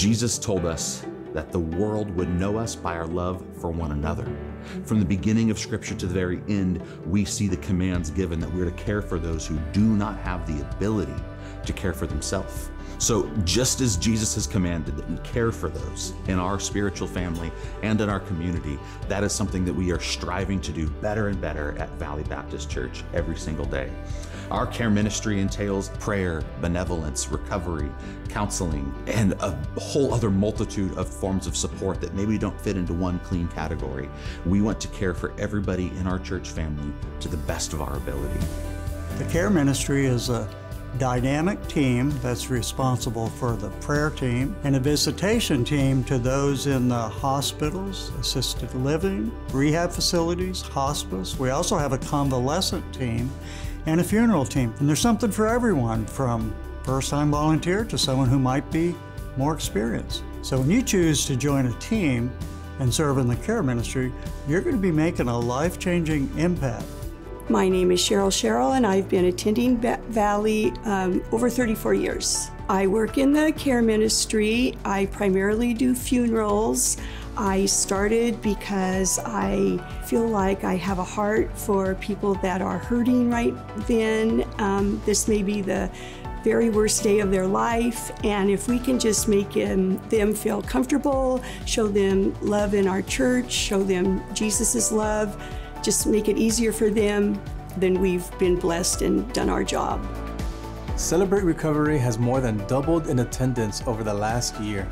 Jesus told us that the world would know us by our love for one another. From the beginning of Scripture to the very end, we see the commands given that we're to care for those who do not have the ability to care for themselves. So, just as Jesus has commanded that we care for those in our spiritual family and in our community, that is something that we are striving to do better and better at Valley Baptist Church every single day. Our care ministry entails prayer, benevolence, recovery, counseling, and a whole other multitude of forms of support that maybe don't fit into one clean category. We want to care for everybody in our church family to the best of our ability. The care ministry is a dynamic team that's responsible for the prayer team and a visitation team to those in the hospitals, assisted living, rehab facilities, hospice. We also have a convalescent team and a funeral team. And there's something for everyone from first time volunteer to someone who might be more experienced. So when you choose to join a team and serve in the care ministry, you're going to be making a life changing impact my name is Cheryl Sherrill, and I've been attending Valley um, over 34 years. I work in the care ministry. I primarily do funerals. I started because I feel like I have a heart for people that are hurting right then. Um, this may be the very worst day of their life, and if we can just make them, them feel comfortable, show them love in our church, show them Jesus' love, just make it easier for them, then we've been blessed and done our job. Celebrate Recovery has more than doubled in attendance over the last year.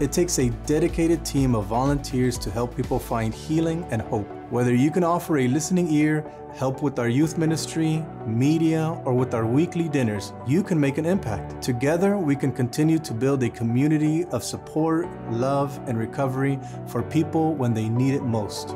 It takes a dedicated team of volunteers to help people find healing and hope. Whether you can offer a listening ear, help with our youth ministry, media, or with our weekly dinners, you can make an impact. Together, we can continue to build a community of support, love, and recovery for people when they need it most.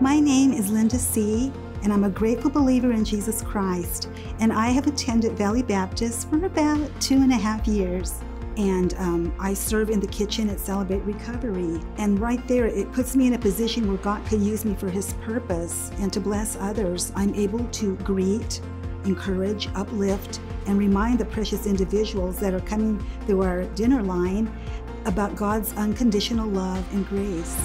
My name is Linda C., and I'm a grateful believer in Jesus Christ. And I have attended Valley Baptist for about two and a half years. And um, I serve in the kitchen at Celebrate Recovery. And right there, it puts me in a position where God can use me for His purpose and to bless others. I'm able to greet, encourage, uplift, and remind the precious individuals that are coming through our dinner line about God's unconditional love and grace.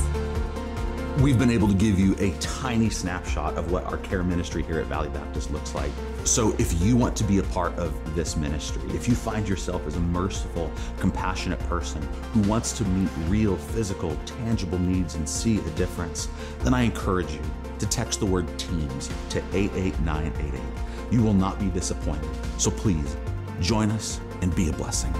We've been able to give you a tiny snapshot of what our care ministry here at Valley Baptist looks like. So, if you want to be a part of this ministry, if you find yourself as a merciful, compassionate person who wants to meet real, physical, tangible needs and see a difference, then I encourage you to text the word TEAMS to 88988. You will not be disappointed. So, please join us and be a blessing.